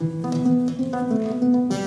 うん